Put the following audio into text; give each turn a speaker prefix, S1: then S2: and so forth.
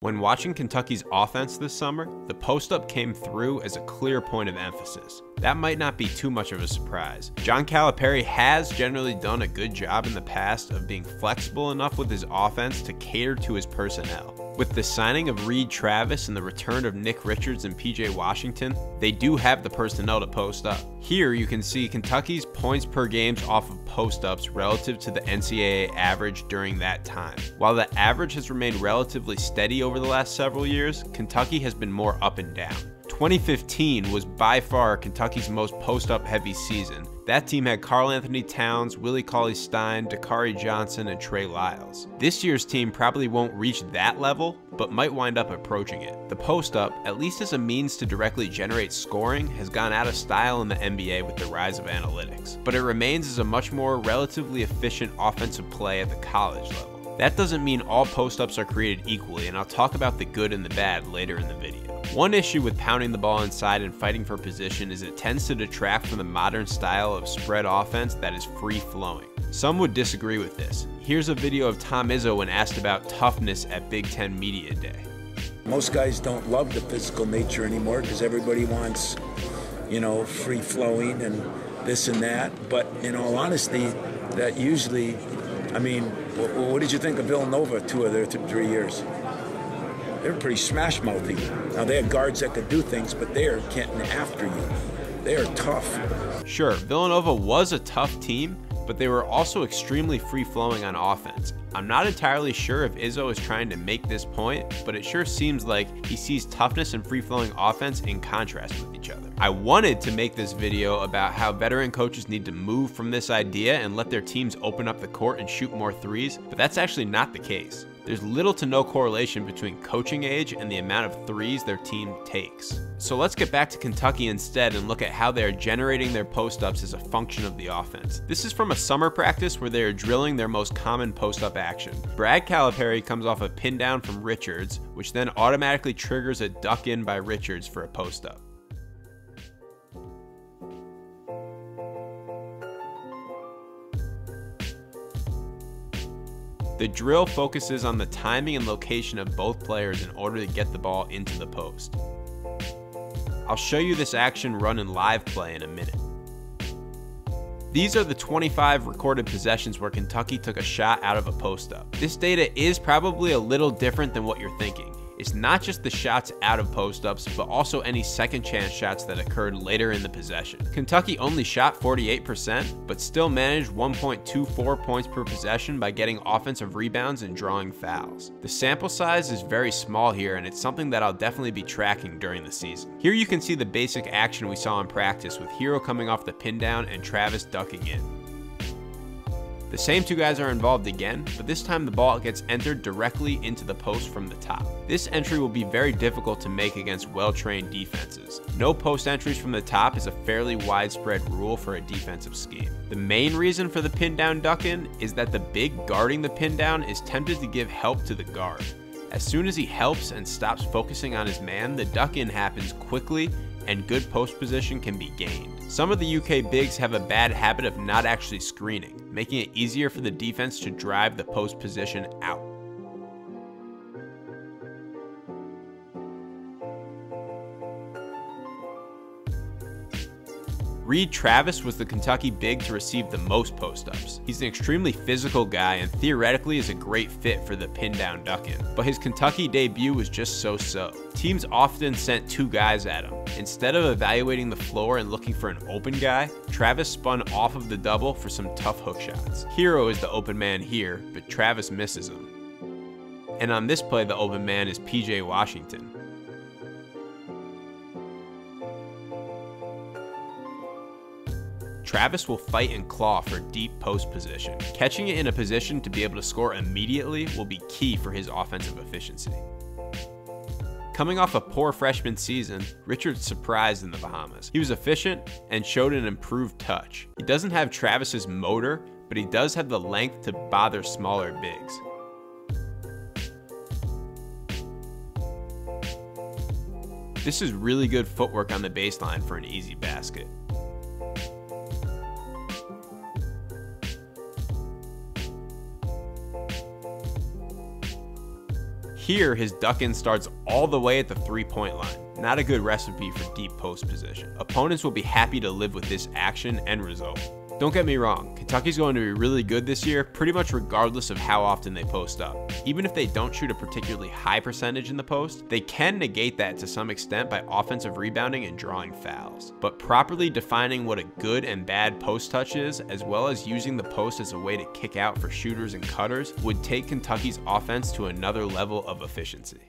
S1: When watching Kentucky's offense this summer, the post up came through as a clear point of emphasis. That might not be too much of a surprise. John Calipari has generally done a good job in the past of being flexible enough with his offense to cater to his personnel. With the signing of Reid Travis and the return of Nick Richards and PJ Washington, they do have the personnel to post up. Here you can see Kentucky's points per games off of post ups relative to the NCAA average during that time. While the average has remained relatively steady over the last several years, Kentucky has been more up and down. 2015 was by far Kentucky's most post-up heavy season. That team had Karl Anthony Towns, Willie Cauley-Stein, Dakari Johnson, and Trey Lyles. This year's team probably won't reach that level, but might wind up approaching it. The post-up, at least as a means to directly generate scoring, has gone out of style in the NBA with the rise of analytics, but it remains as a much more relatively efficient offensive play at the college level. That doesn't mean all post-ups are created equally, and I'll talk about the good and the bad later in the video. One issue with pounding the ball inside and fighting for position is it tends to detract from the modern style of spread offense that is free flowing. Some would disagree with this. Here's a video of Tom Izzo when asked about toughness at Big Ten Media Day.
S2: Most guys don't love the physical nature anymore because everybody wants, you know, free flowing and this and that. But in all honesty, that usually, I mean, what did you think of Villanova two of their three years? they were pretty smash mouthy. Now they had guards that could do things, but they are getting after you. They are tough.
S1: Sure, Villanova was a tough team, but they were also extremely free flowing on offense. I'm not entirely sure if Izzo is trying to make this point, but it sure seems like he sees toughness and free flowing offense in contrast with each other. I wanted to make this video about how veteran coaches need to move from this idea and let their teams open up the court and shoot more threes, but that's actually not the case. There's little to no correlation between coaching age and the amount of threes their team takes. So let's get back to Kentucky instead and look at how they are generating their post-ups as a function of the offense. This is from a summer practice where they are drilling their most common post-up action. Brad Calipari comes off a pin down from Richards, which then automatically triggers a duck in by Richards for a post-up. The drill focuses on the timing and location of both players in order to get the ball into the post. I'll show you this action run in live play in a minute. These are the 25 recorded possessions where Kentucky took a shot out of a post up. This data is probably a little different than what you're thinking. It's not just the shots out of post ups, but also any second chance shots that occurred later in the possession. Kentucky only shot 48%, but still managed 1.24 points per possession by getting offensive rebounds and drawing fouls. The sample size is very small here, and it's something that I'll definitely be tracking during the season. Here you can see the basic action we saw in practice with Herro coming off the pin down and Travis ducking in. The same two guys are involved again, but this time the ball gets entered directly into the post from the top. This entry will be very difficult to make against well-trained defenses. No post entries from the top is a fairly widespread rule for a defensive scheme. The main reason for the pin down duck in is that the big guarding the pin down is tempted to give help to the guard. As soon as he helps and stops focusing on his man, the duck in happens quickly and good post position can be gained. Some of the UK bigs have a bad habit of not actually screening, making it easier for the defense to drive the post position out. Reid Travis was the Kentucky big to receive the most post-ups. He's an extremely physical guy and theoretically is a great fit for the pin down duck in, but his Kentucky debut was just so-so. Teams often sent two guys at him. Instead of evaluating the floor and looking for an open guy, Travis spun off of the double for some tough hook shots. Herro is the open man here, but Travis misses him. And on this play, the open man is PJ Washington. Travis will fight and claw for deep post position. Catching it in a position to be able to score immediately will be key for his offensive efficiency. Coming off a poor freshman season, Richards surprised in the Bahamas. He was efficient and showed an improved touch. He doesn't have Travis's motor, but he does have the length to bother smaller bigs. This is really good footwork on the baseline for an easy basket. Here, his duck in starts all the way at the three point line. Not a good recipe for deep post position. Opponents will be happy to live with this action and result. Don't get me wrong, Kentucky's going to be really good this year, pretty much regardless of how often they post up. Even if they don't shoot a particularly high percentage in the post, they can negate that to some extent by offensive rebounding and drawing fouls. But properly defining what a good and bad post touch is, as well as using the post as a way to kick out for shooters and cutters, would take Kentucky's offense to another level of efficiency.